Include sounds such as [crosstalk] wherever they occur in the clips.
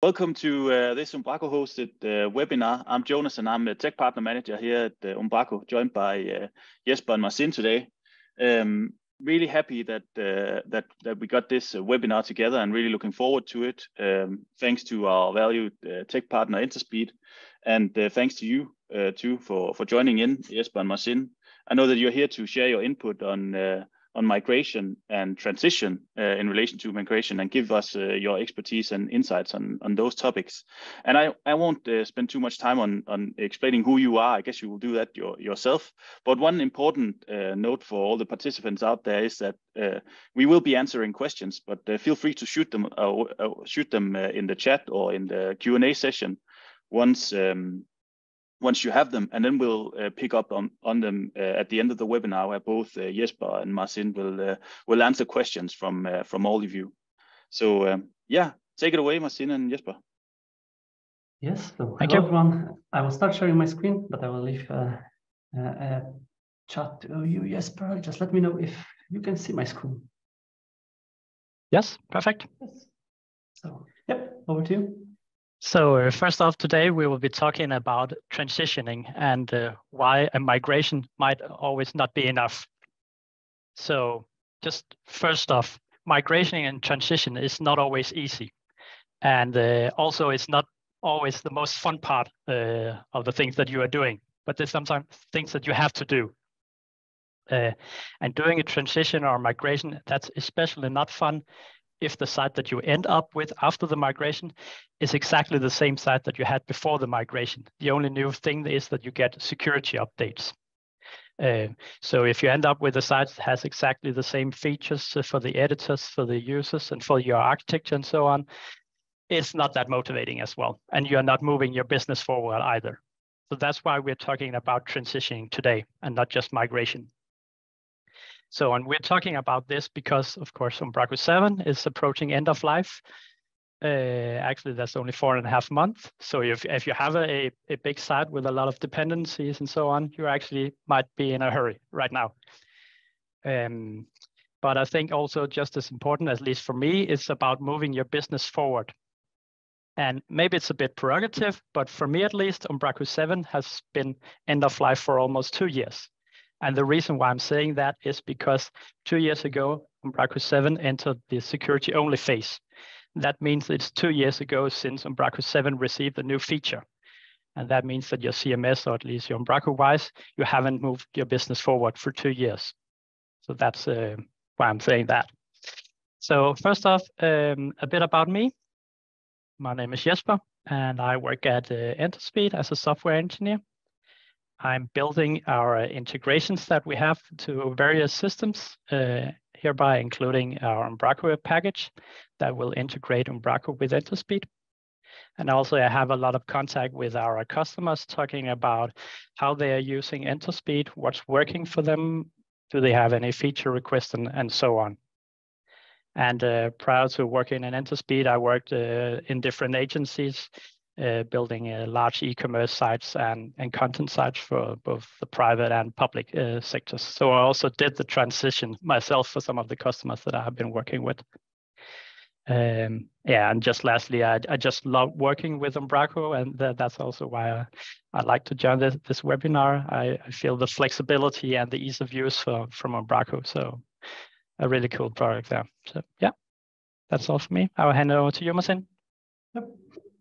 Welcome to uh, this Umbraco hosted uh, webinar. I'm Jonas and I'm a tech partner manager here at uh, Umbraco, joined by uh, Jesper and Marcin today. Um, really happy that uh, that that we got this uh, webinar together and really looking forward to it. Um, thanks to our valued tech partner Enterspeed, and thanks to you too for for joining in, Jesper and Marcin. I know that you're here to share your input on on migration and transition uh, in relation to migration and give us uh, your expertise and insights on, on those topics. And I, I won't uh, spend too much time on, on explaining who you are. I guess you will do that your, yourself. But one important uh, note for all the participants out there is that uh, we will be answering questions, but uh, feel free to shoot them shoot them in the chat or in the Q&A session once um, once you have them, and then we'll uh, pick up on, on them uh, at the end of the webinar, where both uh, Jesper and Marcin will uh, will answer questions from uh, from all of you. So um, yeah, take it away, Marcin and Jesper. Yes, so Thank hello you. everyone. I will start sharing my screen, but I will leave uh, a chat to you, Jesper. Just let me know if you can see my screen. Yes, perfect. Yes. So, yep, over to you. So uh, first off, today we will be talking about transitioning and uh, why a migration might always not be enough. So just first off, migration and transition is not always easy. And uh, also it's not always the most fun part uh, of the things that you are doing, but there's sometimes things that you have to do. Uh, and doing a transition or migration, that's especially not fun if the site that you end up with after the migration is exactly the same site that you had before the migration. The only new thing is that you get security updates. Uh, so if you end up with a site that has exactly the same features for the editors, for the users, and for your architecture and so on, it's not that motivating as well. And you're not moving your business forward either. So that's why we're talking about transitioning today and not just migration. So, and we're talking about this because, of course, Umbraco 7 is approaching end of life. Uh, actually, that's only four and a half months. So if, if you have a, a big site with a lot of dependencies and so on, you actually might be in a hurry right now. Um, but I think also just as important, at least for me, it's about moving your business forward. And maybe it's a bit prerogative, but for me at least, Umbraco 7 has been end of life for almost two years. And the reason why I'm saying that is because two years ago, Umbraco 7 entered the security only phase. That means it's two years ago since Umbraco 7 received a new feature. And that means that your CMS, or at least your Umbraco wise, you haven't moved your business forward for two years. So that's uh, why I'm saying that. So first off, um, a bit about me. My name is Jesper, and I work at uh, Enterspeed as a software engineer. I'm building our integrations that we have to various systems, uh, hereby including our Umbraco package that will integrate Umbraco with Enterspeed. And also I have a lot of contact with our customers talking about how they are using Enterspeed, what's working for them, do they have any feature requests and, and so on. And uh, prior to working in Enterspeed, I worked uh, in different agencies uh, building uh, large e-commerce sites and, and content sites for both the private and public uh, sectors. So I also did the transition myself for some of the customers that I have been working with. Um, yeah, and just lastly, I, I just love working with Umbraco, and th that's also why I, I like to join this, this webinar. I, I, feel the flexibility and the ease of use for, from Umbraco. So a really cool product there. So yeah, that's all for me. I'll hand it over to you, Marcin.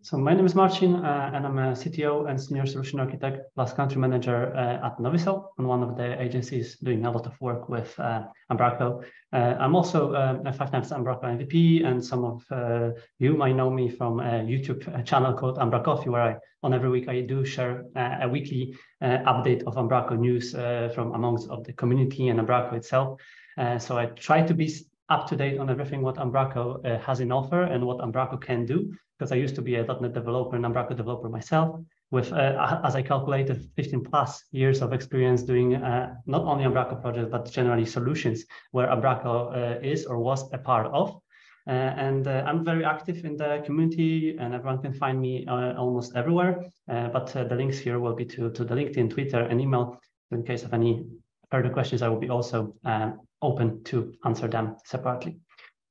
So my name is Marcin, uh, and I'm a CTO and Senior Solution Architect plus Country Manager uh, at Novicell, and one of the agencies doing a lot of work with uh, Umbraco. Uh, I'm also uh, a five times Umbraco MVP, and some of uh, you might know me from a YouTube channel called Coffee, where I, on every week I do share a weekly update of Umbraco news from amongst of the community and Umbraco itself. so I try to be up to date on everything what Umbraco has in offer and what Umbraco can do because I used to be a .NET developer and Umbraco developer myself with, uh, as I calculated, 15 plus years of experience doing uh, not only Umbraco projects, but generally solutions where Umbraco uh, is or was a part of. Uh, and uh, I'm very active in the community and everyone can find me uh, almost everywhere. but the links here will be to, to the LinkedIn, Twitter, and email. In case of any further questions, I will be also open to answer them separately.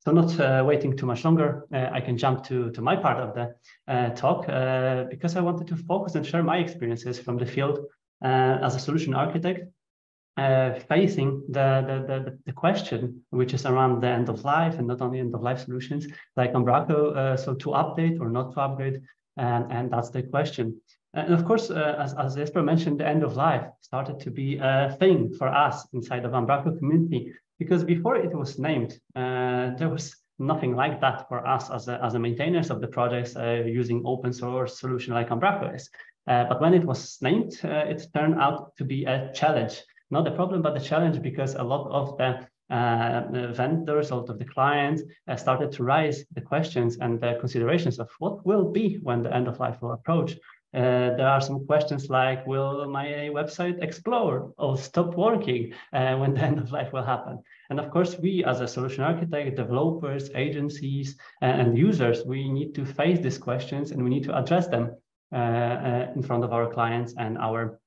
So not uh, waiting too much longer, uh, I can jump to, to my part of the uh, talk uh, because I wanted to focus and share my experiences from the field uh, as a solution architect, uh, facing the, the, the, the, question, which is around the end of life and not only end of life solutions like Umbraco, so to update or not to upgrade, and, and that's the question. And of course, as, as Jesper mentioned, the end of life started to be a thing for us inside of Umbraco community because before it was named, uh, there was nothing like that for us as a, as a maintainers of the projects uh, using open source solution like Umbraco is. Uh, but when it was named, uh, it turned out to be a challenge, not a problem, but a challenge because a lot of the uh, vendors, a lot of the clients uh, started to raise the questions and the considerations of what will be when the end of life will approach. Uh, there are some questions like, will my website explode or stop working uh, when the [laughs] end of life will happen? And of course, we as a solution architect, developers, agencies, uh, and users, we need to face these questions and we need to address them uh, uh, in front of our clients and our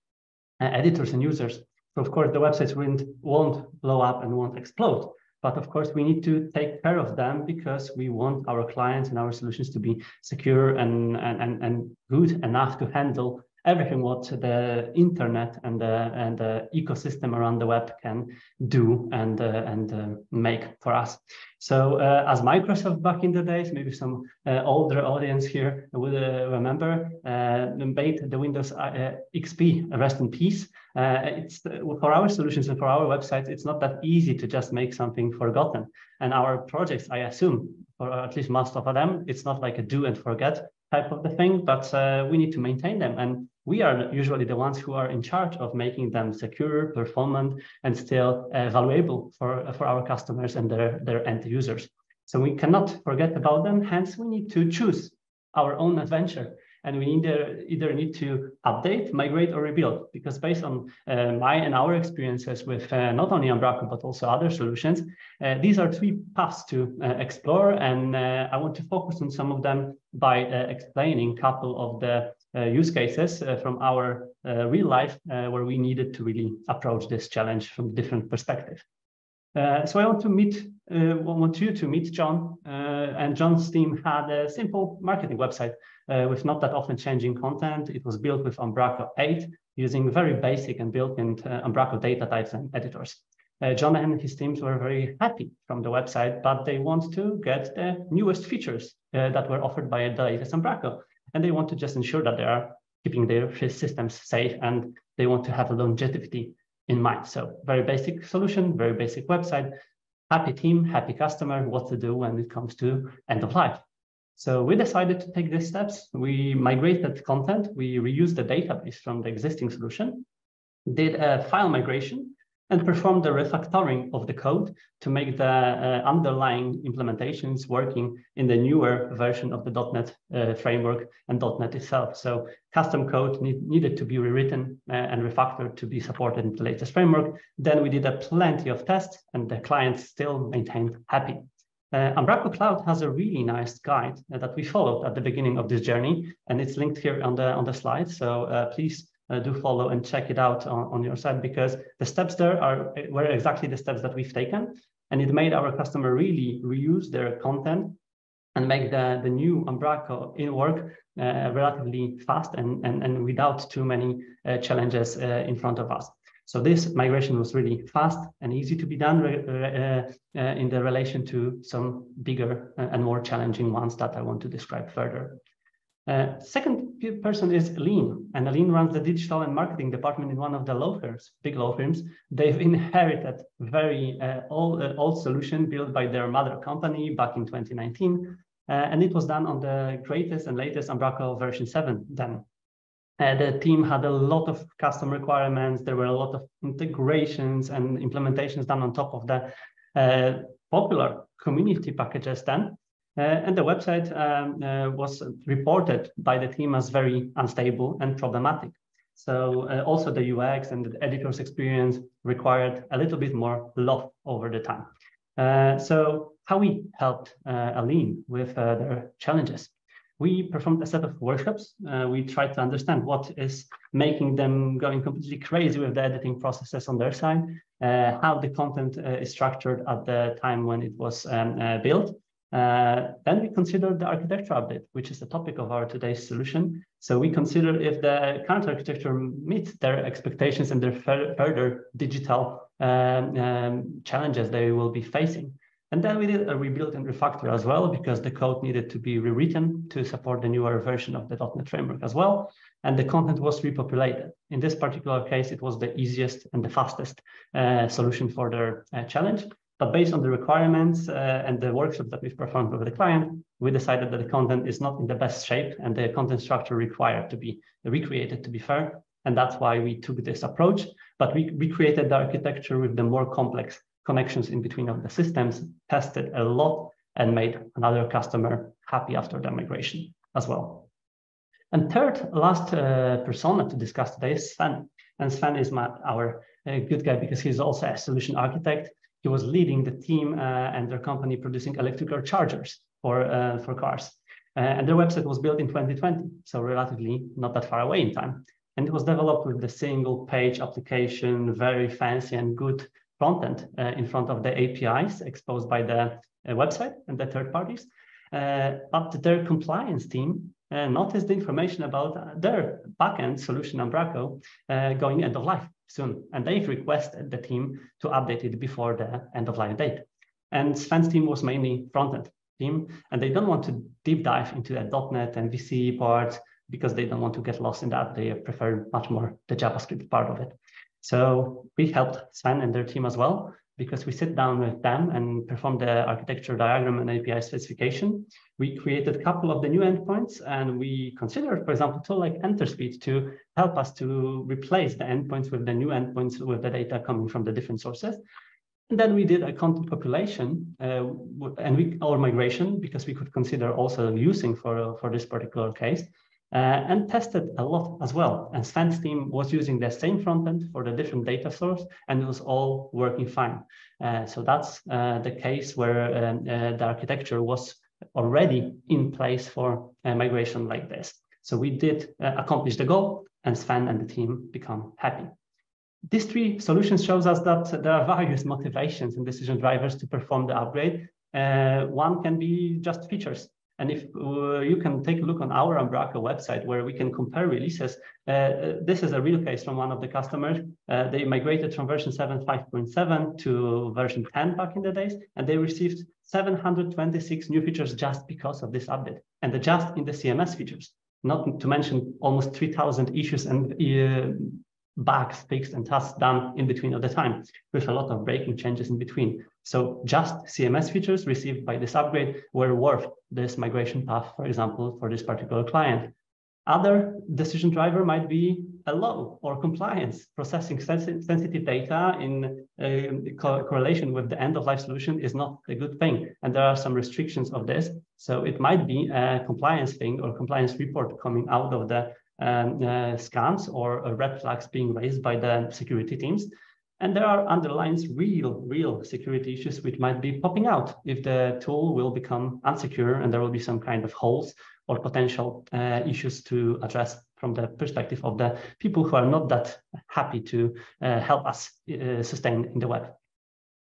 editors and users. So of course, the websites won't, won't blow up and won't explode. But of course, we need to take care of them because we want our clients and our solutions to be secure and, and, and good enough to handle everything what the internet and the, and the ecosystem around the web can do and, uh, and uh, make for us. So uh, as Microsoft back in the days, maybe some uh, older audience here will uh, remember, uh, made the Windows XP rest in peace. It's for our solutions and for our websites, it's not that easy to just make something forgotten. And our projects, I assume, or at least most of them, it's not like a do and forget type of the thing, but uh, we need to maintain them. And we are usually the ones who are in charge of making them secure, performant, and still uh, valuable for, for our customers and their, their end users. So we cannot forget about them. Hence, we need to choose our own adventure and we either, either need to update, migrate, or rebuild. Because based on uh, my and our experiences with uh, not only Umbraco, but also other solutions, uh, these are three paths to uh, explore. And uh, I want to focus on some of them by uh, explaining a couple of the use cases from our real life where we needed to really approach this challenge from different perspective. Uh, so I want to meet, uh, want you to meet John, uh, and John's team had a simple marketing website uh, with not that often changing content. It was built with Umbraco 8 using very basic and built-in uh, Umbraco data types and editors. John and his teams were very happy from the website, but they want to get the newest features that were offered by the latest Umbraco. And they want to just ensure that they are keeping their systems safe and they want to have a longevity in mind. So very basic solution, very basic website, happy team, happy customer, what to do when it comes to end of life. So we decided to take these steps. We migrated content. We reused the database from the existing solution, did a file migration, and perform the refactoring of the code to make the uh, underlying implementations working in the newer version of the .NET uh, framework and .NET itself. So custom code need, needed to be rewritten uh, and refactored to be supported in the latest framework. Then we did a plenty of tests and the client still maintained happy. Uh, Umbraco Cloud has a really nice guide that we followed at the beginning of this journey, and it's linked here on the on the slide. So uh, please uh, do follow and check it out on, on your side because the steps there are were exactly the steps that we've taken. And it made our customer really reuse their content and make the, the new Umbraco in work uh, relatively fast and, and, and without too many uh, challenges uh, in front of us. So this migration was really fast and easy to be done uh, uh, in the relation to some bigger and more challenging ones that I want to describe further. Uh, second person is Aline, and Aline runs the digital and marketing department in one of the law firms, big law firms. They've [laughs] inherited very uh, old, uh, old solution built by their mother company back in 2019, uh, and it was done on the greatest and latest Umbraco version 7 then. Uh, the team had a lot of custom requirements. There were a lot of integrations and implementations done on top of the uh, popular community packages then. Uh, and the website um, uh, was reported by the team as very unstable and problematic. So uh, also the UX and the editor's experience required a little bit more love over the time. So how we helped Aline with their challenges. we performed a set of workshops. Uh, we tried to understand what is making them going completely crazy with the editing processes on their side, uh, how the content uh, is structured at the time when it was um, built. Uh, then we considered the architecture update, which is the topic of our today's solution. So we consider if the current architecture meets their expectations and their further digital um, um, challenges they will be facing. And then we did a rebuild and refactor as well, because the code needed to be rewritten to support the newer version of the .NET framework as well. And the content was repopulated. In this particular case, it was the easiest and the fastest uh, solution for their uh, challenge. But based on the requirements uh, and the workshops that we've performed with the client, we decided that the content is not in the best shape and the content structure required to be recreated to be fair. And that's why we took this approach. But we recreated the architecture with the more complex connections in between of the systems, tested a lot, and made another customer happy after the migration as well. And third, last uh, persona to discuss today is Sven. And Sven is my, our uh, good guy because he's also a solution architect. He was leading the team uh, and their company producing electrical chargers for, uh, for cars. Uh, and their website was built in 2020, so relatively not that far away in time. And it was developed with the single page application, very fancy and good front uh, in front of the APIs exposed by the website and the third parties. Uh, but their compliance team uh, noticed the information about their backend solution Umbraco uh, going end of life soon. And they've requested the team to update it before the end of life date. And Sven's team was mainly front-end team, and they don't want to deep dive into the .NET and MVC part because they don't want to get lost in that. They prefer much more the JavaScript part of it. So we helped Sven and their team as well because we sit down with them and perform the architecture diagram and API specification. We created a couple of the new endpoints and we considered, for example, tool like Enterspeed to help us to replace the endpoints with the new endpoints with the data coming from the different sources. And then we did a content population uh, and we our migration because we could consider also using for, for this particular case and tested a lot as well. And Sven's team was using the same frontend for the different data source, and it was all working fine. Uh, so that's uh, the case where um, uh, the architecture was already in place for a migration like this. So we did uh, accomplish the goal, and Sven and the team become happy. These three solutions shows us that there are various motivations and decision drivers to perform the upgrade. Uh, one can be just features. And if uh, you can take a look on our Umbraco website where we can compare releases, uh, this is a real case from one of the customers. Uh, they migrated from version 7.5.7 to version 10 back in the days, and they received 726 new features just because of this update, and just in the CMS features, not to mention almost 3,000 issues and uh, bugs fixed and tasks done in between all the time, with a lot of breaking changes in between. So just CMS features received by this upgrade were worth this migration path, for example, for this particular client. Other decision driver might be a law or compliance. Processing sensitive data in uh, co correlation with the end of life solution is not a good thing. And there are some restrictions of this. So it might be a compliance thing or compliance report coming out of the um, uh, scans or uh, red flags being raised by the security teams. And there are underlines real, real security issues which might be popping out if the tool will become unsecure and there will be some kind of holes or potential uh, issues to address from the perspective of the people who are not that happy to uh, help us uh, sustain in the web.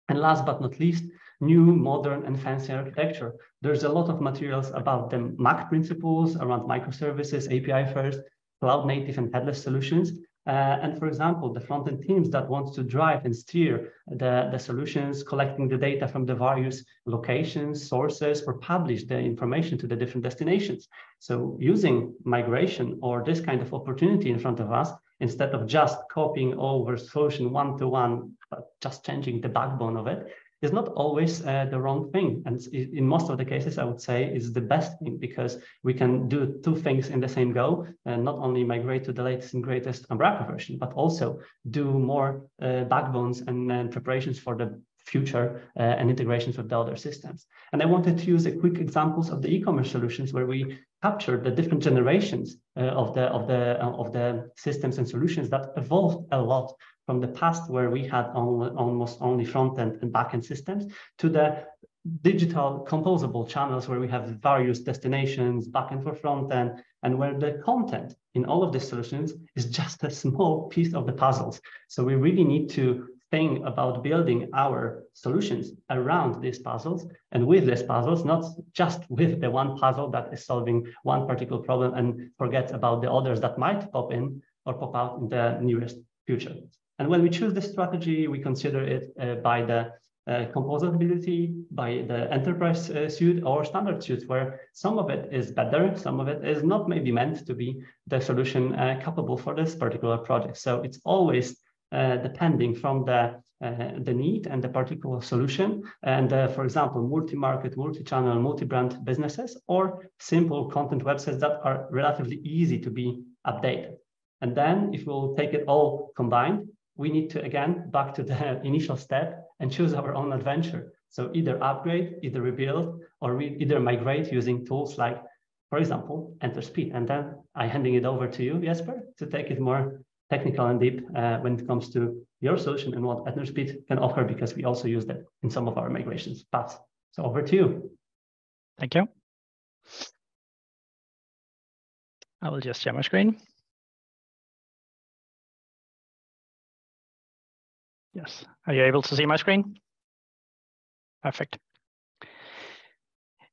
And last but not least, new, modern, and fancy architecture. There's a lot of materials about the MACH principles around microservices, API first, cloud native and headless solutions. Uh, and for example, the front-end teams that want to drive and steer the, the solutions, collecting the data from the various locations, sources, or publish the information to the different destinations. So using migration or this kind of opportunity in front of us, instead of just copying over solution one-to-one, but just changing the backbone of it, is not always uh, the wrong thing. And in most of the cases, I would say is the best thing because we can do two things in the same go and not only migrate to the latest and greatest Umbraco version, but also do more uh, backbones and, and, preparations for the future uh, and integrations with the other systems. And I wanted to use a quick examples of the e-commerce solutions where we captured the different generations uh, of the of the uh, of the systems and solutions that evolved a lot from the past where we had almost only front end and back end systems to the digital composable channels where we have various destinations back and for front end, and where the content in all of these solutions is just a small piece of the puzzles. So we really need to think about building our solutions around these puzzles and with these puzzles, not just with the one puzzle that is solving one particular problem and forget about the others that might pop in or pop out in the nearest future. And when we choose this strategy, we consider it uh, by the uh, composability by the enterprise uh, suite or standard suite, where some of it is better, some of it is not maybe meant to be the solution uh, capable for this particular project. So it's always uh, depending from the uh, the need and the particular solution. And uh, for example, multi-market, multi-channel, multi-brand businesses, or simple content websites that are relatively easy to be updated. And then if we'll take it all combined, we need to, again, back to the [laughs] initial step and choose our own adventure. So either upgrade, either rebuild, or either migrate using tools like, for example, Enterspeed. And then I'm handing it over to you, Jesper, to take it more technical and deep uh, when it comes to your solution and what Enterspeed can offer, because we also use that in some of our migrations paths. So over to you. Thank you. I will just share my screen. Yes. Are you able to see my screen? Perfect.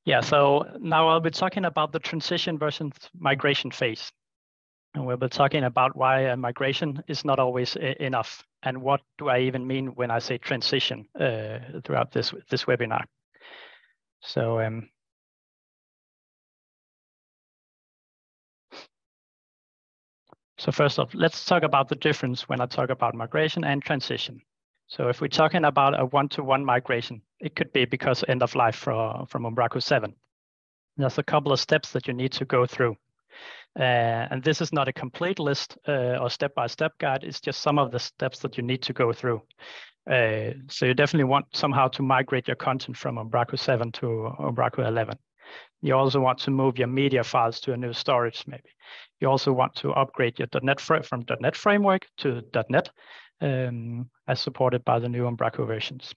Yeah, so now I'll be talking about the transition versus migration phase. And we'll be talking about why a migration is not always enough and what do I even mean when I say transition uh, throughout this, this webinar. So um, So first off, let's talk about the difference when I talk about migration and transition. So if we're talking about a one-to-one migration, it could be because end of life for, from Umbraco 7. There's a couple of steps that you need to go through. Uh, and this is not a complete list uh, or step-by-step -step guide. It's just some of the steps that you need to go through. Uh, so you definitely want somehow to migrate your content from Umbraco 7 to Umbraco 11. You also want to move your media files to a new storage, maybe. You also want to upgrade your .NET from .NET framework to .NET um, as supported by the new Umbraco versions.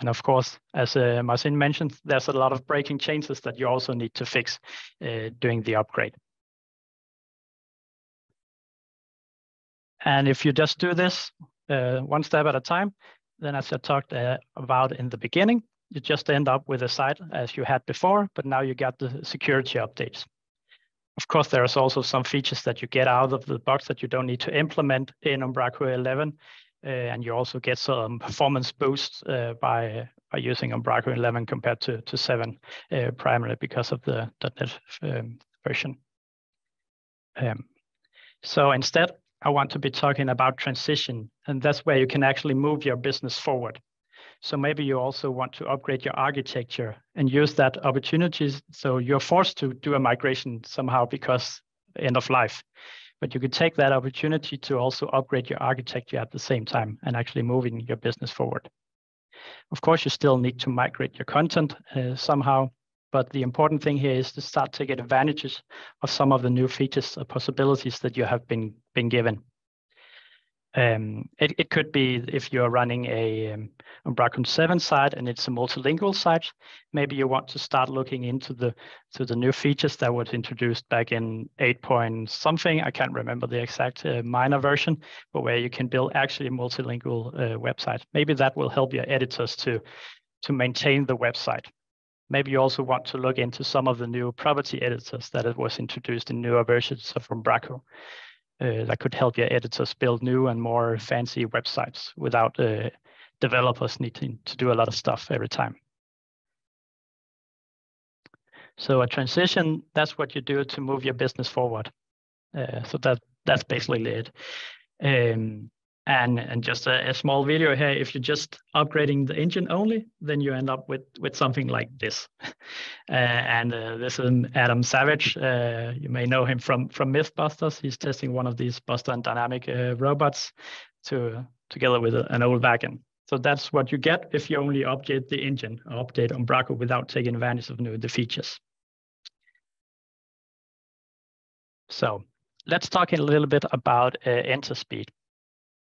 And of course, as uh, Marcin mentioned, there's a lot of breaking changes that you also need to fix uh, during the upgrade. And if you just do this uh, one step at a time, then as I talked uh, about in the beginning, you just end up with a site as you had before, but now you got the security updates. Of course, there's also some features that you get out of the box that you don't need to implement in Umbraco 11, uh, and you also get some performance boost uh, by by using Umbraco 11 compared to to 7, uh, primarily because of the .NET um, version. Um, so instead, I want to be talking about transition, and that's where you can actually move your business forward. So maybe you also want to upgrade your architecture and use that opportunities. So you're forced to do a migration somehow because end of life. But you could take that opportunity to also upgrade your architecture at the same time and actually moving your business forward. Of course, you still need to migrate your content uh, somehow, but the important thing here is to start to get advantages of some of the new features or possibilities that you have been, been given. Um, it, it could be if you're running a um, Umbraco 7 site and it's a multilingual site, maybe you want to start looking into the to the new features that was introduced back in 8 point something. I can't remember the exact uh, minor version, but where you can build actually a multilingual uh, website. Maybe that will help your editors to to maintain the website. Maybe you also want to look into some of the new property editors that it was introduced in newer versions of Umbraco uh, that could help your editors build new and more fancy websites without uh, developers needing to do a lot of stuff every time. So a transition, that's what you do to move your business forward. Uh, so that that's basically it. Um, and and just a, a, small video here. If you're just upgrading the engine only then you end up with with something like this. [laughs] Uh, and uh, this is adam savage. Uh, you may know him from from mythbusters. He's testing one of these Boston Dynamic uh, robots to together with a, an old wagon. So that's what you get if you only update the engine or update Umbraco without taking advantage of new the features. So let's talk a little bit about uh, Enterspeed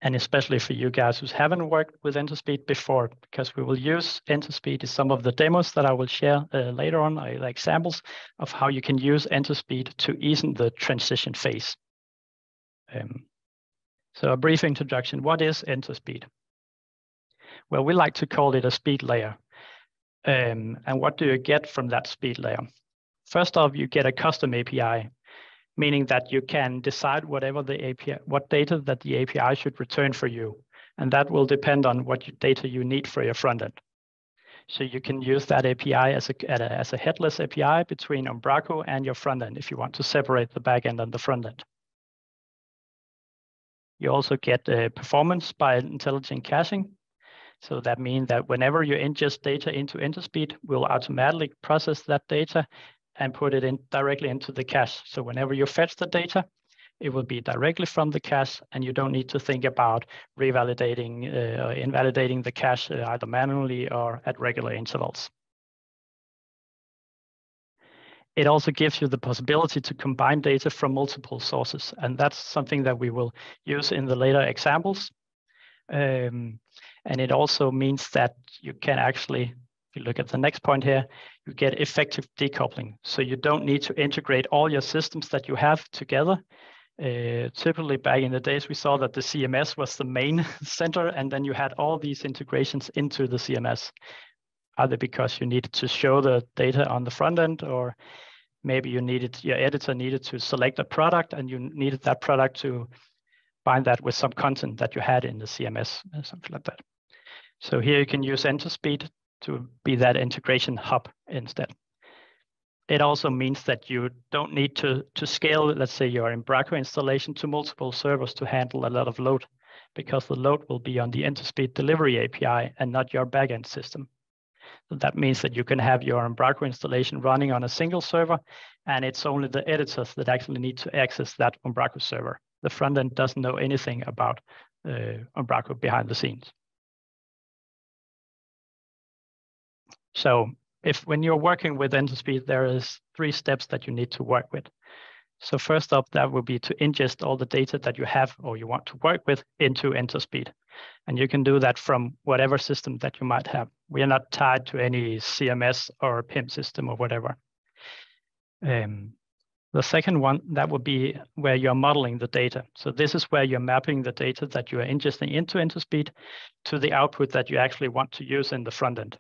and especially for you guys who haven't worked with Enterspeed before, because we will use Enterspeed in some of the demos that I will share uh, later on, uh, examples of how you can use Enterspeed to ease the transition phase. Um, so a brief introduction, what is Enterspeed? Well, we like to call it a speed layer. Um, and what do you get from that speed layer? First off, you get a custom API meaning that you can decide whatever the API, what data that the API should return for you. And that will depend on what data you need for your front end. So you can use that API as a, as a headless API between Umbraco and your front end if you want to separate the backend and the front end. You also get uh, performance by intelligent caching. So that means that whenever you ingest data into Enterspeed, we'll automatically process that data and put it in directly into the cache. So whenever you fetch the data, it will be directly from the cache and you don't need to think about revalidating uh, or invalidating the cache uh, either manually or at regular intervals. It also gives you the possibility to combine data from multiple sources, and that's something that we will use in the later examples. Um, and it also means that you can actually look at the next point here, you get effective decoupling. So you don't need to integrate all your systems that you have together. Uh, typically back in the days, we saw that the CMS was the main [laughs] center, and then you had all these integrations into the CMS, either because you needed to show the data on the front end, or maybe you needed your editor needed to select a product, and you needed that product to bind that with some content that you had in the CMS, something like that. So here you can use Enterspeed to be that integration hub instead. It also means that you don't need to, to scale, let's say your Umbraco installation to multiple servers to handle a lot of load because the load will be on the Enterspeed delivery API and not your backend system. So that means that you can have your Umbraco installation running on a single server, and it's only the editors that actually need to access that Umbraco server. The front end doesn't know anything about uh, Umbraco behind the scenes. So if when you're working with Enterspeed, there is three steps that you need to work with. So first up, that will be to ingest all the data that you have or you want to work with into Enterspeed. And you can do that from whatever system that you might have. We are not tied to any CMS or PIM system or whatever. Um, the second one, that would be where you're modeling the data. So this is where you're mapping the data that you are ingesting into Enterspeed to the output that you actually want to use in the front end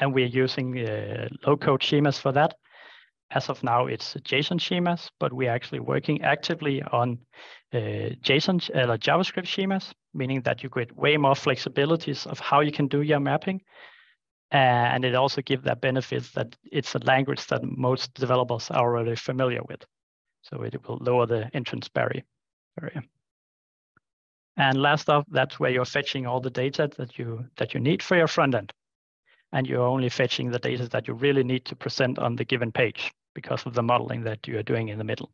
and we're using uh, low-code schemas for that. As of now, it's JSON schemas, but we're actually working actively on uh, JSON uh, JavaScript schemas, meaning that you get way more flexibilities of how you can do your mapping. And it also gives that benefit that it's a language that most developers are already familiar with. So it will lower the entrance barrier. And last up, that's where you're fetching all the data that you that you need for your front end and you're only fetching the data that you really need to present on the given page because of the modeling that you are doing in the middle.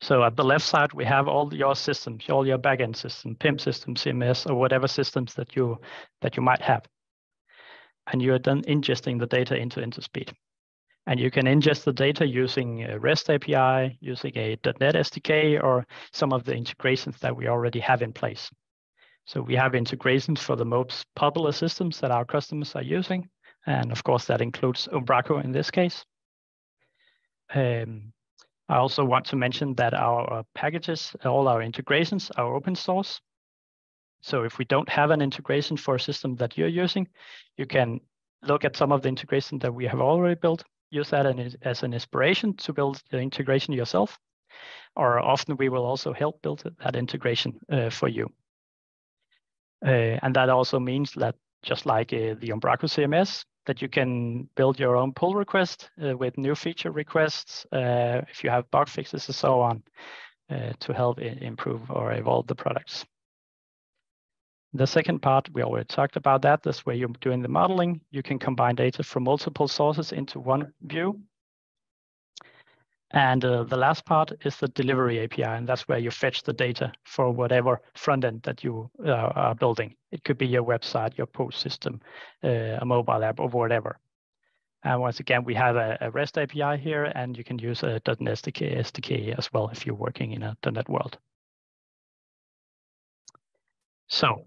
So at the left side, we have all your systems, all your backend system, PIM system, CMS, or whatever systems that you that you might have. And you are then ingesting the data into Enterspeed. And you can ingest the data using a REST API, using a .NET SDK, or some of the integrations that we already have in place. So we have integrations for the most popular systems that our customers are using. And of course, that includes Umbraco in this case. Um, I also want to mention that our packages, all our integrations are open source. So if we don't have an integration for a system that you're using, you can look at some of the integration that we have already built, use that as an inspiration to build the integration yourself. Or often we will also help build that integration uh, for you. Uh, and that also means that just like uh, the Umbraco CMS, that you can build your own pull request uh, with new feature requests if you have bug fixes and so on to help improve or evolve the products. The second part, we already talked about that. That's where you're doing the modeling. You can combine data from multiple sources into one view. And uh, the last part is the delivery API, and that's where you fetch the data for whatever front end that you uh, are building. It could be your website, your post system, uh, a mobile app, or whatever. And once again, we have a, a REST API here, and you can use a .NET SDK, SDK as well if you're working in a .NET world. So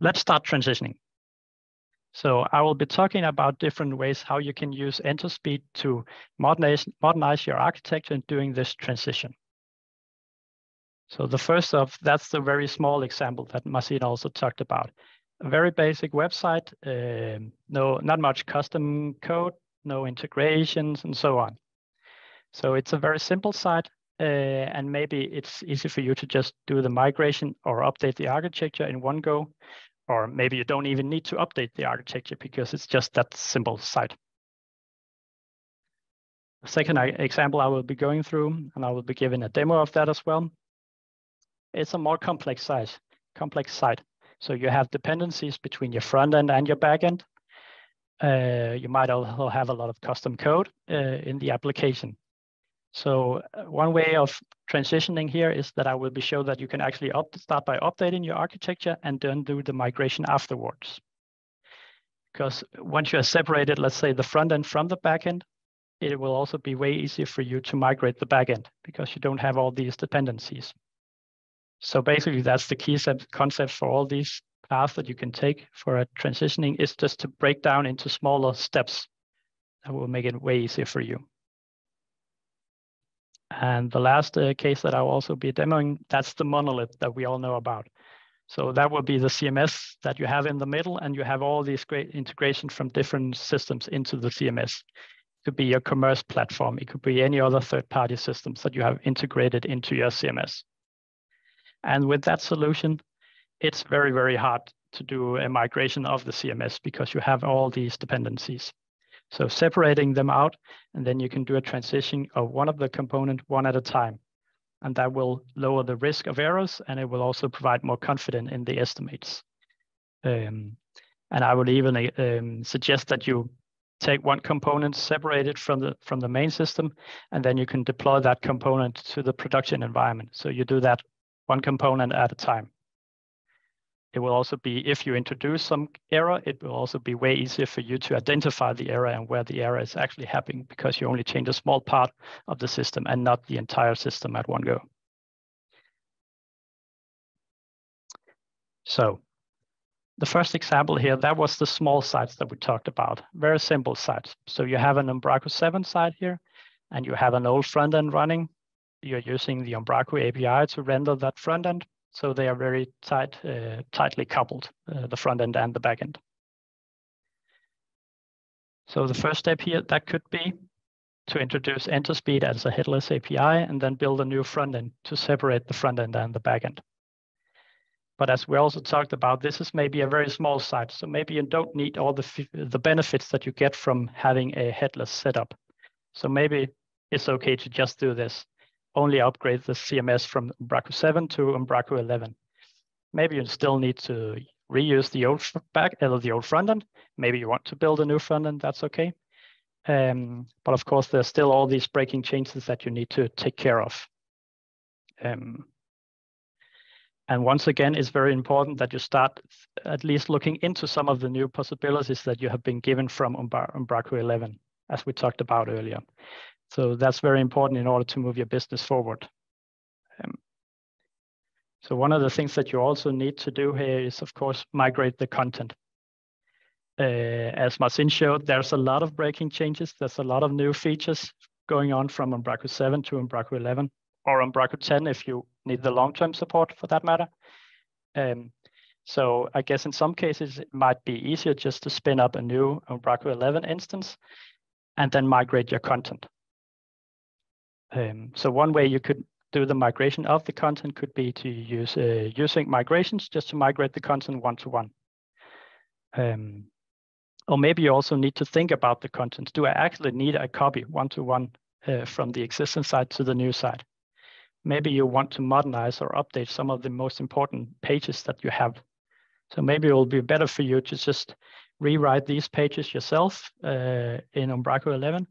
let's start transitioning. So I will be talking about different ways how you can use EnterSpeed to modernize, modernize your architecture and doing this transition. So the first of, that's the very small example that Marcin also talked about. A very basic website, uh, no, not much custom code, no integrations and so on. So it's a very simple site uh, and maybe it's easy for you to just do the migration or update the architecture in one go or maybe you don't even need to update the architecture because it's just that simple site. The second example I will be going through, and I will be giving a demo of that as well. It's a more complex site, complex site. So you have dependencies between your front end and your back end. Uh, you might also have a lot of custom code uh, in the application. So uh, one way of transitioning here is that I will be show that you can actually start by updating your architecture and then do the migration afterwards. Because once you are separated, let's say the front end from the back end, it will also be way easier for you to migrate the back end because you don't have all these dependencies. So basically that's the key concept for all these paths that you can take for a transitioning is just to break down into smaller steps that will make it way easier for you. And the last uh, case that I'll also be demoing, that's the monolith that we all know about. So that will be the CMS that you have in the middle, and you have all these great integration from different systems into the CMS. It could be your commerce platform. It could be any other third-party systems that you have integrated into your CMS. And with that solution, it's very, very hard to do a migration of the CMS because you have all these dependencies. So separating them out, and then you can do a transition of one of the component one at a time. And that will lower the risk of errors, and it will also provide more confidence in the estimates. Um, and I would even um, suggest that you take one component separated from the from the main system, and then you can deploy that component to the production environment. So you do that one component at a time. It will also be, if you introduce some error, it will also be way easier for you to identify the error and where the error is actually happening because you only change a small part of the system and not the entire system at one go. So the first example here, that was the small sites that we talked about, very simple sites. So you have an Umbraco 7 site here, and you have an old front end running. You're using the Umbraco API to render that front end. So they are very tight, uh, tightly coupled, uh, the front end and the back end. So the first step here, that could be to introduce EnterSpeed as a headless API and then build a new front end to separate the front end and the back end. But as we also talked about, this is maybe a very small site. So maybe you don't need all the, the benefits that you get from having a headless setup. So maybe it's okay to just do this only upgrade the CMS from Umbraco 7 to Umbraco 11. Maybe you still need to reuse the old back or the old front end. Maybe you want to build a new front end, that's okay. Um, but of course, there's still all these breaking changes that you need to take care of. Um, and once again, it's very important that you start at least looking into some of the new possibilities that you have been given from Umbraco 11, as we talked about earlier. So that's very important in order to move your business forward. Um, so one of the things that you also need to do here is, of course, migrate the content. Uh, as Marcin showed, there's a lot of breaking changes. There's a lot of new features going on from Umbraco 7 to Umbraco 11 or Umbraco 10 if you need the long-term support for that matter. Um, so I guess in some cases, it might be easier just to spin up a new Umbraco 11 instance and then migrate your content. Um, so one way you could do the migration of the content could be to use uh, using migrations just to migrate the content one-to-one. Um, or maybe you also need to think about the content. Do I actually need a copy one-to-one uh, from the existing site to the new site? Maybe you want to modernize or update some of the most important pages that you have. So maybe it will be better for you to just rewrite these pages yourself uh, in Umbraco 11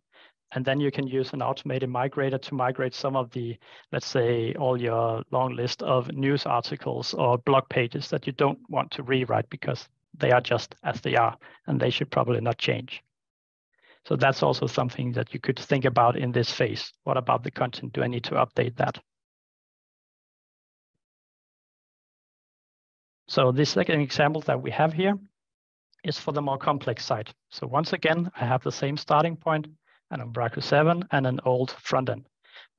and then you can use an automated migrator to migrate some of the, let's say, all your long list of news articles or blog pages that you don't want to rewrite because they are just as they are and they should probably not change. So that's also something that you could think about in this phase. What about the content? Do I need to update that? So the second example that we have here is for the more complex site. So once again, I have the same starting point, an Umbraco 7 and an old front end.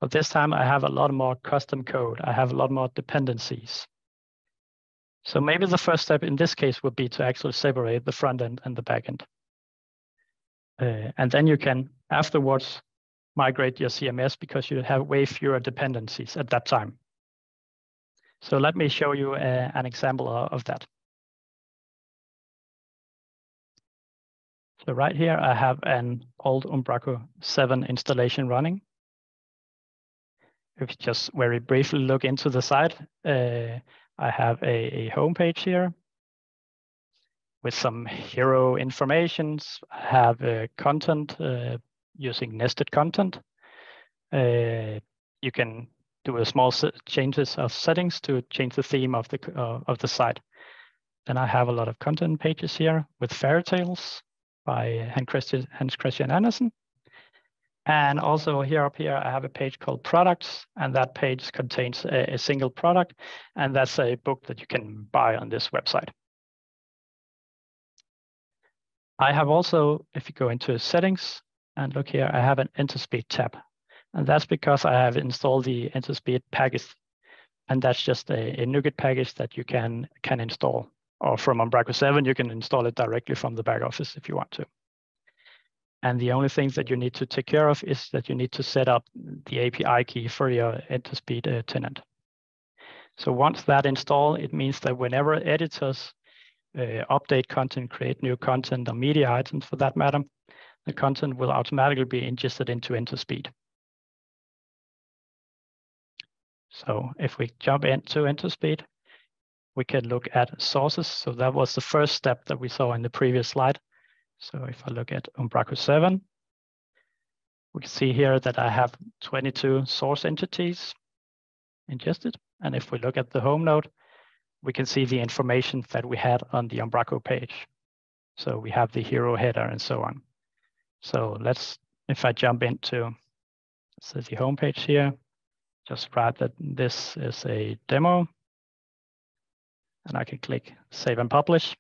But this time I have a lot more custom code. I have a lot more dependencies. So maybe the first step in this case would be to actually separate the front end and the back end. Uh, and then you can afterwards migrate your CMS because you have way fewer dependencies at that time. So let me show you uh, an example of that. So right here, I have an old Umbraco 7 installation running. If you just very briefly look into the site, uh, I have a, a home page here with some hero informations. I have uh, content uh, using nested content. Uh, you can do a small changes of settings to change the theme of the uh, of the site. Then I have a lot of content pages here with fairy tales by Hans Christian, Hans Christian Andersen. And also here up here, I have a page called products, and that page contains a, a single product, and that's a book that you can buy on this website. I have also, if you go into settings and look here, I have an Enterspeed tab. And that's because I have installed the Enterspeed package. And that's just a, a NuGet package that you can, can install. Or from Umbraco 7, you can install it directly from the back office if you want to. And the only things that you need to take care of is that you need to set up the API key for your Enterspeed uh, tenant. So once that install, it means that whenever editors uh, update content, create new content or media items for that matter, the content will automatically be ingested into Enterspeed. So if we jump into Enterspeed, we can look at sources. So that was the first step that we saw in the previous slide. So if I look at Umbraco 7, we can see here that I have 22 source entities ingested. And if we look at the home node, we can see the information that we had on the Umbraco page. So we have the hero header and so on. So let's, if I jump into so the home page here, just write that this is a demo. And I can click save and publish.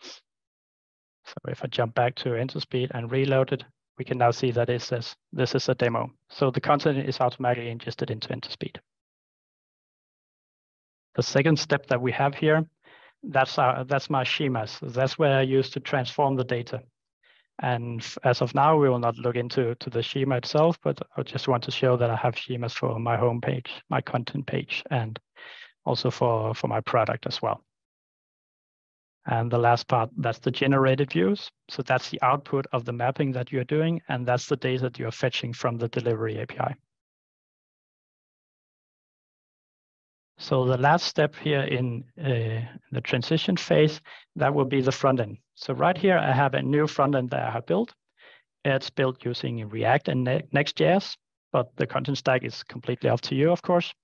So if I jump back to Enterspeed and reload it, we can now see that it says this is a demo. So the content is automatically ingested into Enterspeed. The second step that we have here, that's our, that's my schemas. That's where I use to transform the data. And as of now, we will not look into to the schema itself, but I just want to show that I have schemas for my home page, my content page, and also for, for my product as well. And the last part, that's the generated views. So that's the output of the mapping that you're doing, and that's the data that you're fetching from the delivery API. So the last step here in uh, the transition phase, that will be the front end. So right here, I have a new front end that I have built. It's built using React and Next.js, but the content stack is completely up to you, of course.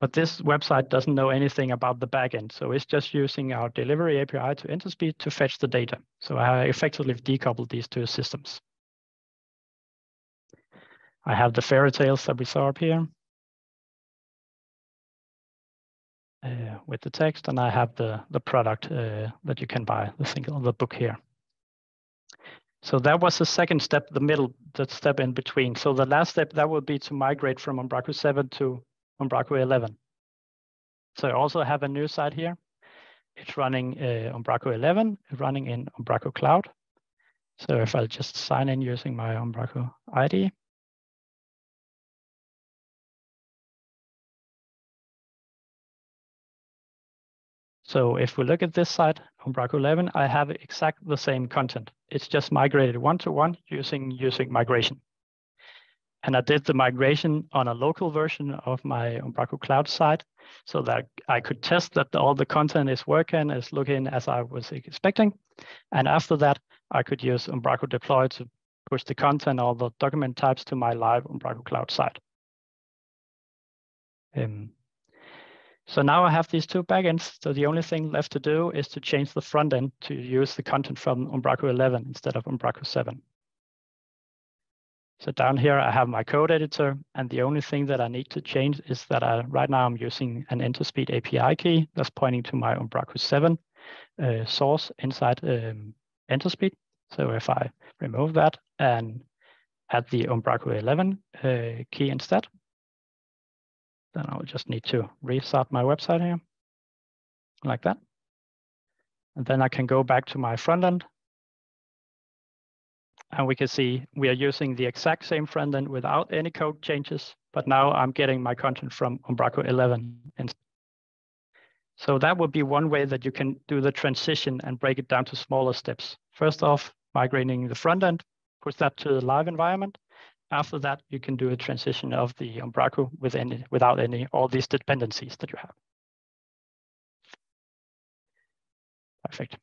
But this website doesn't know anything about the backend. So it's just using our delivery API to Enterspeed to fetch the data. So I effectively decoupled these two systems. I have the fairy tales that we saw up here uh, with the text, and I have the, the product uh, that you can buy, the single, the book here. So that was the second step, the middle, the step in between. So the last step, that would be to migrate from Umbraco 7 to Umbraco 11. So I also have a new site here. It's running uh, Umbraco 11, running in Umbraco Cloud. So if I just sign in using my Umbraco ID, So if we look at this site, Umbraco 11, I have exactly the same content. It's just migrated one-to-one -one using, using migration. And I did the migration on a local version of my Umbraco Cloud site so that I could test that all the content is working, is looking as I was expecting. And after that, I could use Umbraco Deploy to push the content, all the document types to my live Umbraco Cloud site. Um, So now I have these two backends. So the only thing left to do is to change the front end to use the content from Umbraco 11 instead of Umbraco 7. So down here, I have my code editor. And the only thing that I need to change is that I, right now I'm using an Enterspeed API key that's pointing to my Umbraco 7 uh, source inside um, Enterspeed. So if I remove that and add the Umbraco 11 uh, key instead, then I'll just need to restart my website here like that. And then I can go back to my front end. And we can see we are using the exact same front end without any code changes, but now I'm getting my content from Umbraco 11. And So that would be one way that you can do the transition and break it down to smaller steps. First off, migrating the front end, push that to the live environment. After that, you can do a transition of the Umbraco with any, without any all these dependencies that you have. Perfect.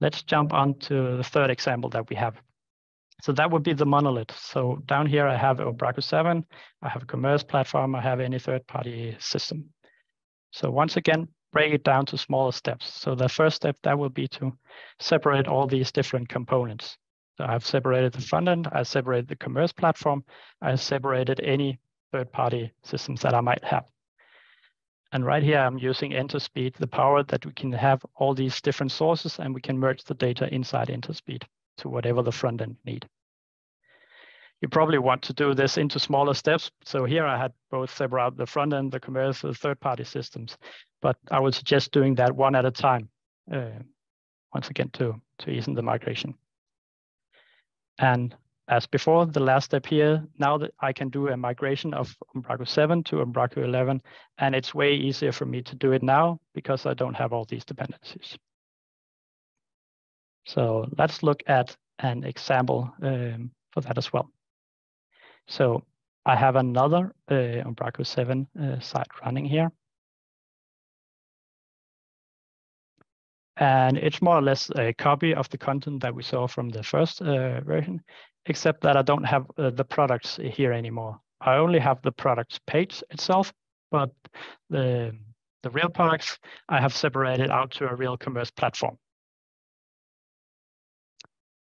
Let's jump on to the third example that we have. So that would be the monolith. So down here, I have Umbraco 7, I have a commerce platform, I have any third-party system. So once again, break it down to smaller steps. So the first step, that will be to separate all these different components. So I've separated the front end, I separated the commerce platform, I separated any third-party systems that I might have. And right here, I'm using Enterspeed, the power that we can have all these different sources and we can merge the data inside Enterspeed to whatever the front end need you probably want to do this into smaller steps. So here I had both separate the front end, the commercial, third-party systems, but I would suggest doing that one at a time, uh, once again, to, to ease in the migration. And as before, the last step here, now that I can do a migration of Umbraco 7 to Umbraco 11, and it's way easier for me to do it now because I don't have all these dependencies. So let's look at an example um, for that as well. So I have another uh, Umbraco 7 uh, site running here. And it's more or less a copy of the content that we saw from the first uh, version, except that I don't have uh, the products here anymore. I only have the products page itself, but the, the real products I have separated out to a real commerce platform.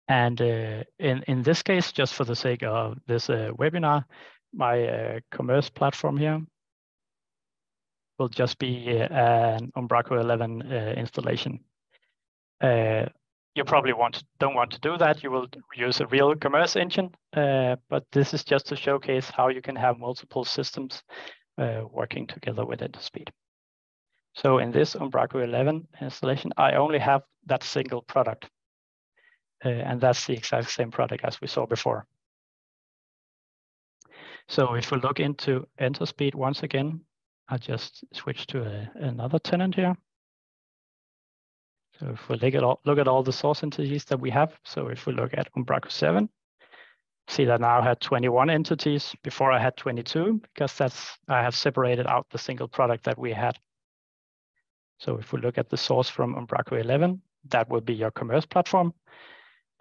And uh, in, in this case, just for the sake of this uh, webinar, my uh, commerce platform here will just be an Umbraco 11 installation. You probably want don't want to do that. You will use a real commerce engine, uh, but this is just to showcase how you can have multiple systems uh, working together with Enterspeed. So in this Umbraco 11 installation, I only have that single product. Uh, and that's the exact same product as we saw before. So if we look into Enterspeed once again, I just switch to a, another tenant here. So if we look at all look at all the source entities that we have, so if we look at Umbraco 7, see that now I had 21 entities. Before I had 22 because that's I have separated out the single product that we had. So if we look at the source from Umbraco 11, that would be your commerce platform.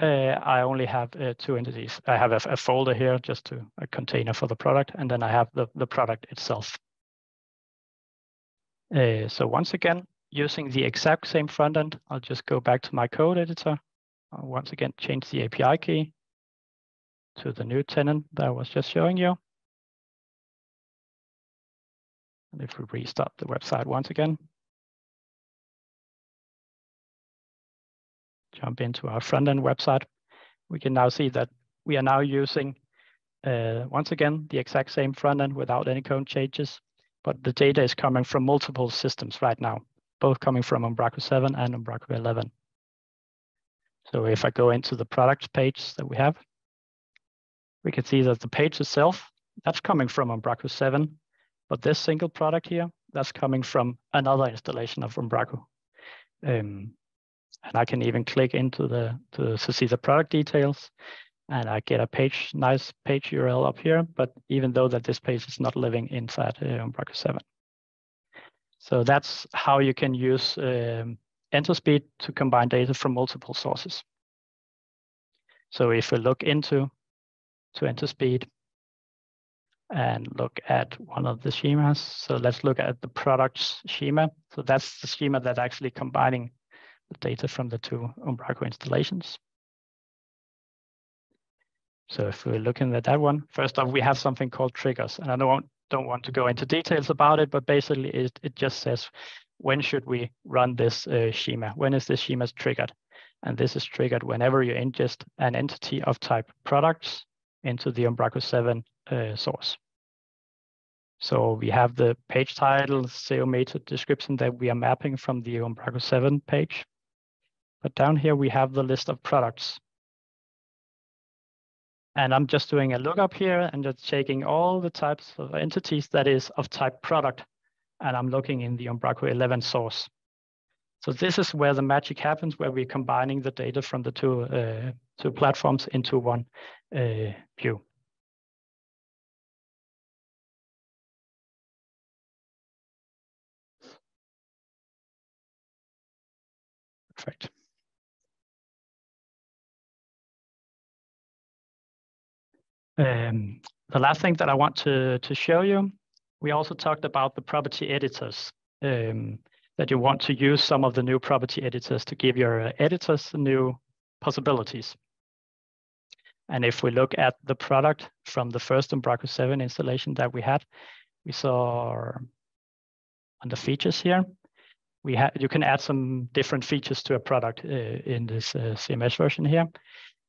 Uh, I only have uh, two entities. I have a, a, folder here, just to a container for the product, and then I have the, the product itself. Uh, so once again, using the exact same front end, I'll just go back to my code editor. I'll once again, change the API key to the new tenant that I was just showing you. And if we restart the website once again, jump into our front-end website, we can now see that we are now using, uh, once again, the exact same front-end without any code changes, but the data is coming from multiple systems right now, both coming from Umbraco 7 and Umbraco 11. So if I go into the products page that we have, we can see that the page itself, that's coming from Umbraco 7, but this single product here, that's coming from another installation of Umbraco. Um, and I can even click into the to, to see the product details and I get a page, nice page URL up here, but even though that this page is not living inside uh, Umbraco 7. So that's how you can use um, Enterspeed to combine data from multiple sources. So if we look into to Enterspeed, and look at one of the schemas. So let's look at the products schema. So that's the schema that actually combining the data from the two Umbraco installations. So if we're looking at that one, first off, we have something called triggers. And I don't, don't want to go into details about it, but basically it, it just says, when should we run this uh, schema? When is this schema triggered? And this is triggered whenever you ingest an entity of type products into the Umbraco 7 uh, source. So we have the page title, SEO meta description that we are mapping from the Umbraco 7 page. But down here we have the list of products. And I'm just doing a lookup here and just checking all the types of entities that is of type product. And I'm looking in the Umbraco 11 source. So this is where the magic happens, where we're combining the data from the two, uh, two platforms into one uh, view. Perfect. Um, the last thing that I want to, to show you, we also talked about the property editors, um, that you want to use some of the new property editors to give your editors new possibilities. And if we look at the product from the first Umbraco 7 installation that we had, we saw on the features here, we have you can add some different features to a product uh, in this uh, CMS version here.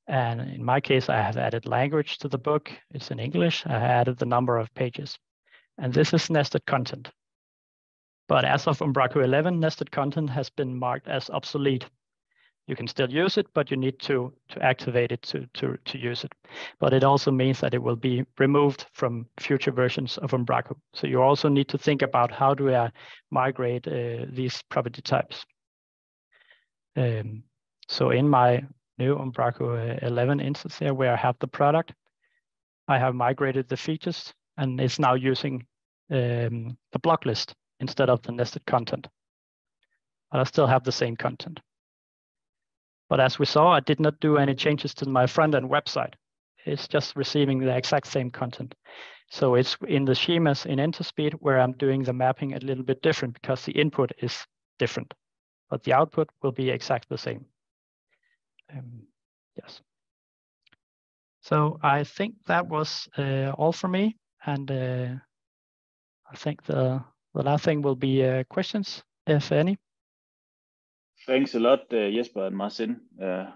And in my case, I have added language to the book. It's in English. I added the number of pages. And this is nested content. But as of Umbraco 11, nested content has been marked as obsolete. You can still use it, but you need to, to activate it to, to, to use it. But it also means that it will be removed from future versions of Umbraco. So you also need to think about how do I migrate uh, these property types. Um, so in my new Umbraco 11 instance here where I have the product. I have migrated the features and it's now using um, the block list instead of the nested content. But I still have the same content. But as we saw, I did not do any changes to my front-end website. It's just receiving the exact same content. So it's in the schemas in Enterspeed where I'm doing the mapping a little bit different because the input is different, but the output will be exactly the same. Um, yes. So I think that was uh, all for me. And uh, I think the, the last thing will be uh, questions, if any. Thanks a lot, uh, Jesper and Marcin. Uh,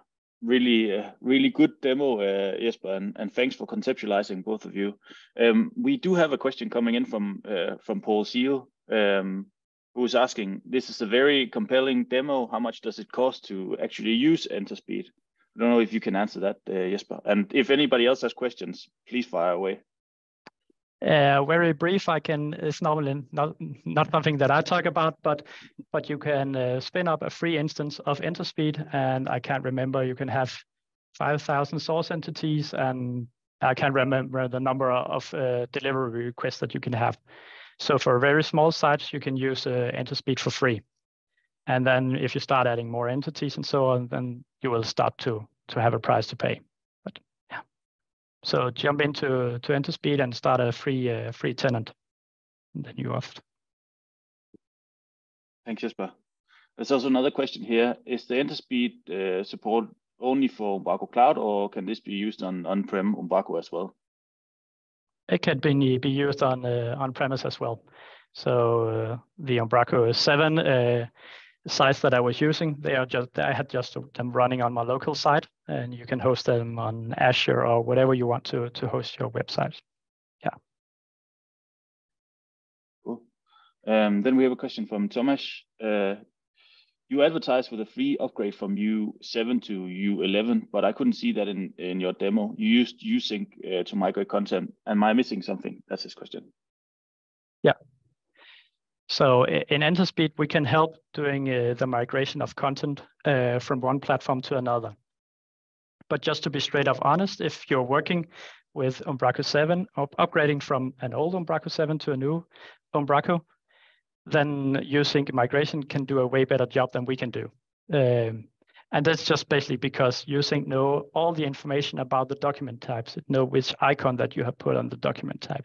really, uh, really good demo, Jesper, and, and thanks for conceptualizing both of you. Um, we do have a question coming in from from Paul Seal. Um, who's asking, this is a very compelling demo. How much does it cost to actually use Enterspeed? I don't know if you can answer that, uh, Jesper. And if anybody else has questions, please fire away. Uh, very brief. I can. It's normally not not something that I talk about, but but you can uh, spin up a free instance of Enterspeed, and I can't remember. You can have five thousand source entities, and I can't remember the number of uh, delivery requests that you can have. So for very small sites, you can use uh, Enterspeed for free. And then if you start adding more entities and so on, then you will start to, to have a price to pay. But yeah, so jump into to Enterspeed and start a free uh, free tenant. And then you off. Thanks, Jesper. There's also another question here. Is the Enterspeed uh, support only for Umbraco Cloud or can this be used on on-prem Umbraco as well? It can be, be used on uh, on premise as well. So uh, the Umbraco 7 uh, sites that I was using, they are just I had just them running on my local site, and you can host them on Azure or whatever you want to to host your website. Yeah. Cool. Um, then we have a question from Thomas. Uh, you advertise for the free upgrade from U7 to U11, but I couldn't see that in, in your demo. You used uSync uh, to migrate content. Am I missing something? That's his question. Yeah. So in Enterspeed, we can help doing uh, the migration of content uh, from one platform to another. But just to be straight up honest, if you're working with Umbraco 7 or upgrading from an old Umbraco 7 to a new Umbraco, then using migration can do a way better job than we can do. Um, And that's just basically because uSync know all the information about the document types. It know which icon that you have put on the document type.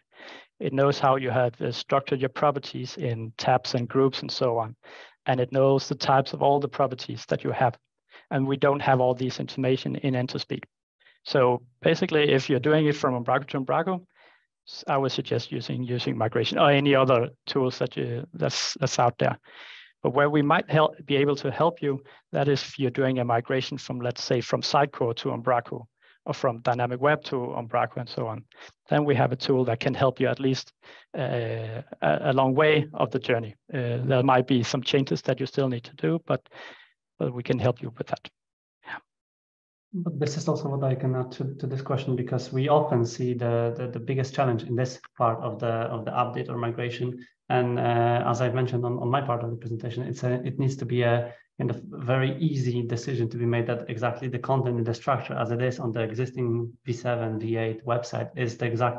It knows how you have uh, structured your properties in tabs and groups and so on. And it knows the types of all the properties that you have. And we don't have all these information in Enterspeed. So basically, if you're doing it from Umbraco to Umbraco, I would suggest using using migration or any other tools that you that's that's out there. But where we might help be able to help you, that is if you're doing a migration from, let's say, from Sitecore to Umbraco or from Dynamicweb to Umbraco and so on. Then we have a tool that can help you at least uh, a, long way of the journey. Uh, there might be some changes that you still need to do, but, but we can help you with that. But this is also what I can add to, to this question because we often see the, the, the biggest challenge in this part of the of the update or migration. And uh, as I've mentioned on, on my part of the presentation, it's a, it needs to be a kind of very easy decision to be made that exactly the content and the structure as it is on the existing V7, V8 website is the exact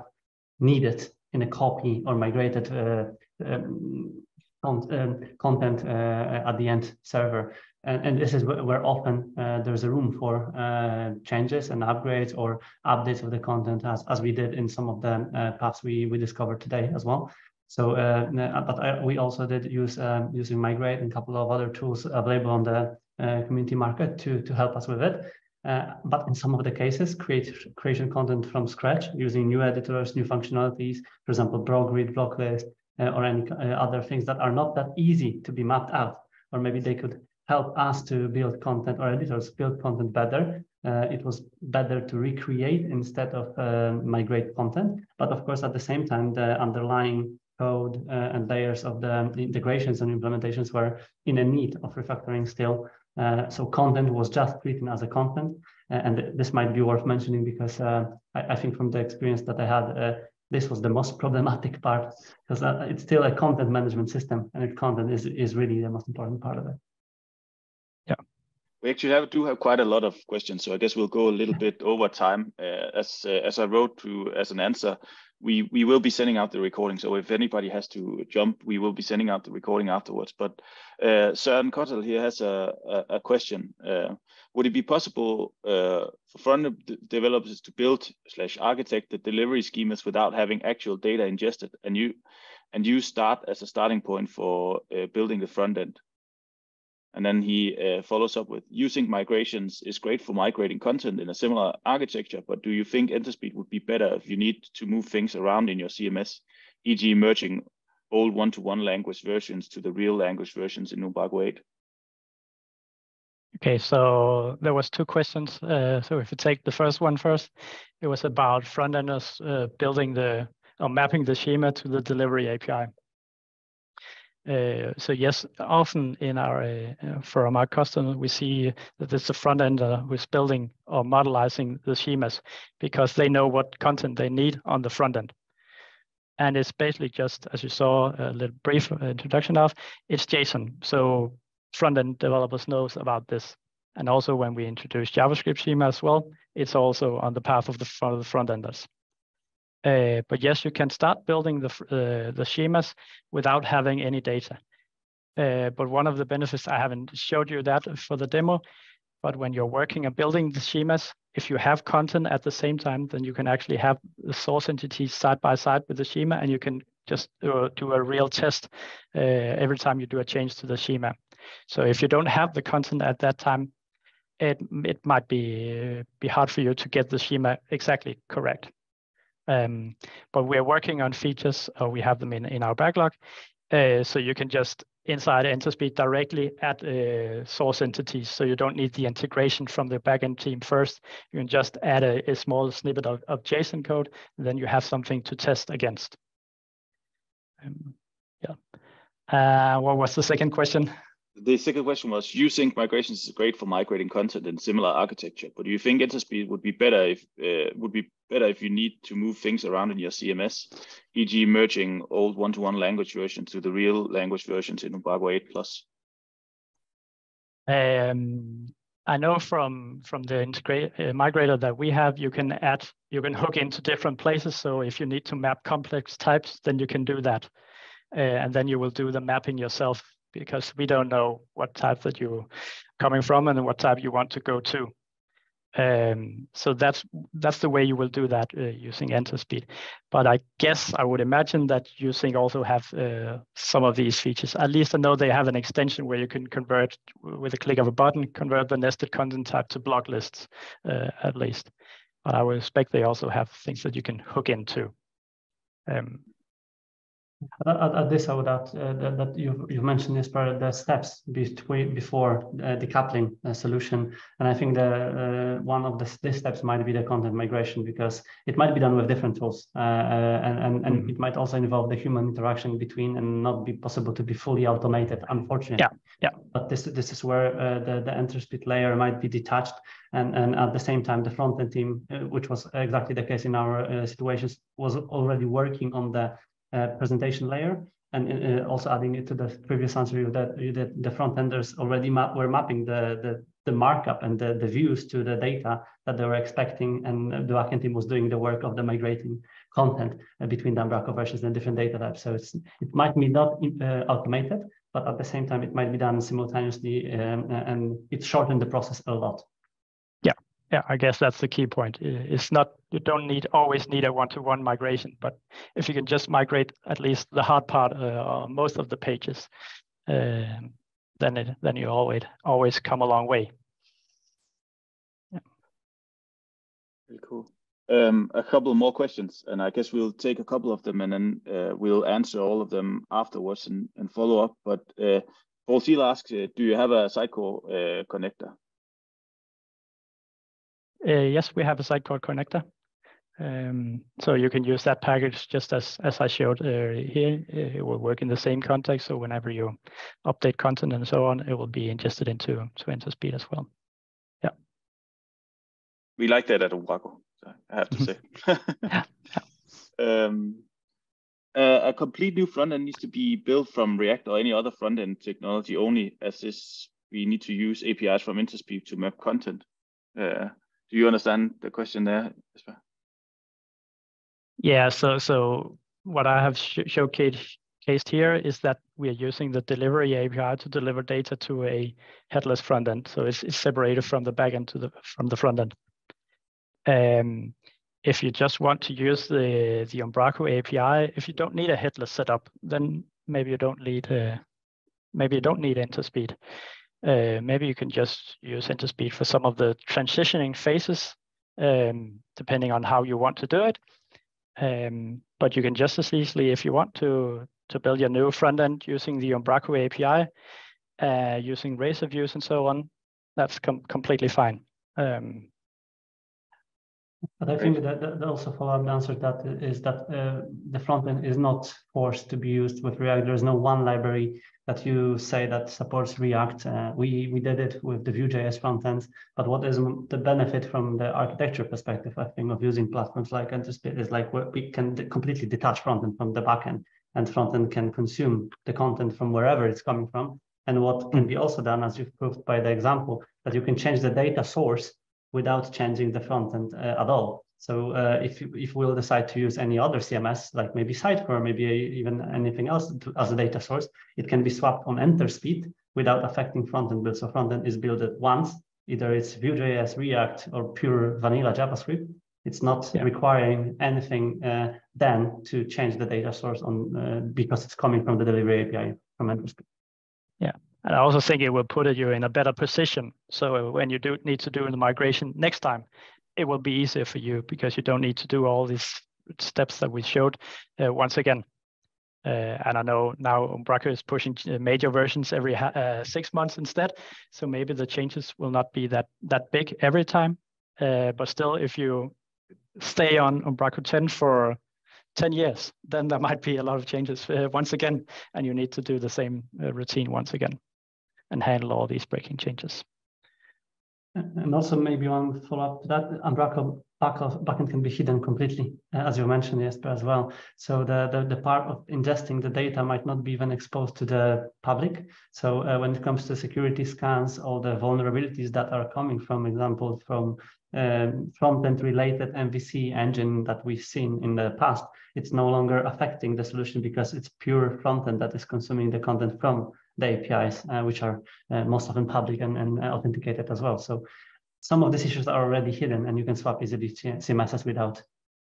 needed in a copy or migrated uh, um, um, content uh, at the end server. And, and this is where often uh, there's a room for uh, changes and upgrades or updates of the content as, as we did in some of the uh, paths we, we discovered today as well. So, uh, but I, we also did use um, using Migrate and a couple of other tools available on the uh, community market to, to help us with it. Uh, but in some of the cases, create creation content from scratch using new editors, new functionalities, for example, Block Grid, Blocklist, or any other things that are not that easy to be mapped out. Or maybe they could help us to build content or editors build content better. Uh, it was better to recreate instead of uh, migrate content. But of course, at the same time, the underlying code uh, and layers of the integrations and implementations were in a need of refactoring still. Uh, so content was just written as a content. and this might be worth mentioning because uh, I, I, think from the experience that I had, uh, this was the most [laughs] problematic part because it's still a content management system and content is, is really the most important part of it. We actually have, do have quite a lot of questions, so I guess we'll go a little bit over time. Uh, as uh, as I wrote to as an answer, we we will be sending out the recording. So if anybody has to jump, we will be sending out the recording afterwards. But uh, Søren Kottel here has a a, a question. Uh, would it be possible uh, for front developers to build slash architect the delivery schemas without having actual data ingested, and you and you start as a starting point for uh, building the front end? And then he uh, follows up with using migrations is great for migrating content in a similar architecture, but do you think Enterspeed would be better if you need to move things around in your CMS, e.g. merging old one-to-one -one language versions to the real language versions in Umbraco 8? Okay, so there was two questions. Uh, so if you take the first one first, it was about front-enders uh, building the or mapping the schema to the delivery API. Uh, so yes, often in our uh, from our customers, we see that it's the front end who's building or modelizing the schemas because they know what content they need on the front end. And it's basically just, as you saw a little brief introduction of, it's JSON. So front end developers knows about this. And also when we introduce JavaScript schema as well, it's also on the path of the front of the front enders. Uh, but yes, you can start building the, uh, the schemas without having any data. Uh, but one of the benefits, I haven't showed you that for the demo, but when you're working and building the schemas, if you have content at the same time, then you can actually have the source entities side by side with the schema, and you can just do, do a real test uh, every time you do a change to the schema. So if you don't have the content at that time, it, it might be, be hard for you to get the schema exactly correct. Um, but we're working on features, or we have them in, in our backlog. Uh, so you can just inside Enterspeed directly add uh, source entities. So you don't need the integration from the backend team first. You can just add a, a small snippet of, of, JSON code, then you have something to test against. Um, yeah. Uh, what was the second question? The second question was you think migrations is great for migrating content in similar architecture, but do you think Enterspeed would be better if uh, would be better if you need to move things around in your CMS, e.g., merging old one-to-one -one language versions to the real language versions in Umbraco 8 Plus? Um, I know from from the integrate uh, migrator that we have, you can add, you can hook into different places. So if you need to map complex types, then you can do that, uh, and then you will do the mapping yourself because we don't know what type that you're coming from and what type you want to go to. Um, so that's that's the way you will do that uh, using Enterspeed. But I guess I would imagine that uSync also have uh, some of these features. At least I know they have an extension where you can convert with a click of a button, convert the nested content type to block lists, uh, at least. But I would expect they also have things that you can hook into. Um, at, at, this, I would add uh, that, that you you mentioned this part the steps between before uh, decoupling uh, solution, and I think the uh, one of the, the steps might be the content migration because it might be done with different tools, uh, uh, and and, and mm-hmm. it might also involve the human interaction between and not be possible to be fully automated, unfortunately. Yeah, yeah. But this this is where the the Enterspeed layer might be detached, and and at the same time the front end team, which was exactly the case in our situations, was already working on the uh, presentation layer. And uh, also adding it to the previous answer that, that the front enders already map, were mapping the, the, the markup and the, the views to the data that they were expecting. And the backend team was doing the work of the migrating content uh, between the Umbraco versions and different data types. So it might be not uh, automated, but at the same time, it might be done simultaneously um, and it shortened the process a lot yeah, I guess that's the key point. It's not you don't need always need a one-to-one migration, but if you can just migrate at least the hard part uh, or most of the pages, uh, then it, then you always always come a long way. Yeah. Very cool. Um, a couple more questions, and I guess we'll take a couple of them, and then uh, we'll answer all of them afterwards and, and follow up. But uh, Paul Seal asks, uh, do you have a Sitecore uh, connector? Uh, yes, we have a Sitecore connector. Um, so you can use that package just as, as I showed uh, here. It will work in the same context. So whenever you update content and so on, it will be ingested into to Enterspeed as well. Yeah. We like that at Umbraco, I have to say. yeah. [laughs] [laughs] um, uh, a complete new front end needs to be built from React or any other front end technology only, as this we need to use APIs from Enterspeed to map content. Uh, do you understand the question there? Yeah, so so what I have sh showcased here is that we are using the delivery API to deliver data to a headless front end. So it's, it's separated from the backend to the from the front end. Um, if you just want to use the the Umbraco API, if you don't need a headless setup, then maybe you don't need uh, maybe you don't need Enterspeed. Uh, maybe you can just use Enterspeed for some of the transitioning phases, um, depending on how you want to do it. Um, but you can just as easily, if you want to, to build your new front end using the Umbraco API, uh, using Razor views and so on, that's com completely fine. Um, but I think that, that also follow-up answer that is that uh, the front end is not forced to be used with React. There's no one library that you say that supports React. Uh, we we did it with the Vue.js frontend, but what is the benefit from the architecture perspective? I think of using platforms like Enterspeed is like we can completely detach frontend from the backend, and frontend can consume the content from wherever it's coming from. And what can be also done, as you've proved by the example, that you can change the data source without changing the frontend uh, at all. So uh, if, if we'll decide to use any other CMS, like maybe Sitecore, maybe even anything else to, as a data source, it can be swapped on Enterspeed without affecting front-end build. So front-end is built at once, either it's Vue.js, React, or pure vanilla JavaScript. It's not yeah. requiring anything uh, then to change the data source on uh, because it's coming from the delivery API from Enterspeed. Yeah, and I also think it will put you in a better position. So when you do need to do the migration next time, it will be easier for you because you don't need to do all these steps that we showed uh, once again. Uh, and I know now Umbraco is pushing uh, major versions every uh, six months instead. So maybe the changes will not be that that big every time. Uh, but still, if you stay on Umbraco 10 for 10 years, then there might be a lot of changes uh, once again, and you need to do the same routine once again and handle all these breaking changes. And also maybe one follow-up to that, Umbraco backend can be hidden completely, uh, as you mentioned, Jesper, as well. So the, the, the, part of ingesting the data might not be even exposed to the public. So uh, when it comes to security scans, all the vulnerabilities that are coming from, example, from um, front-end related MVC engine that we've seen in the past, it's no longer affecting the solution because it's pure front-end that is consuming the content from the APIs, uh, which are uh, most often public and, and authenticated as well. So some of these issues are already hidden and you can swap easily CMSs without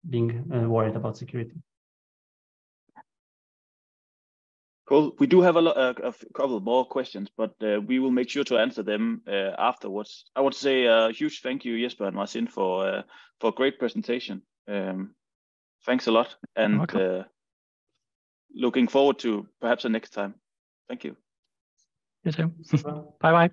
being uh, worried about security. Cool. We do have a, uh, a couple more questions, but uh, we will make sure to answer them uh, afterwards. I would say a huge thank you, Jesper and Marcin, for uh, for a great presentation. Um, thanks a lot, and uh, looking forward to perhaps the next time. Thank you. You too. [laughs] bye bye.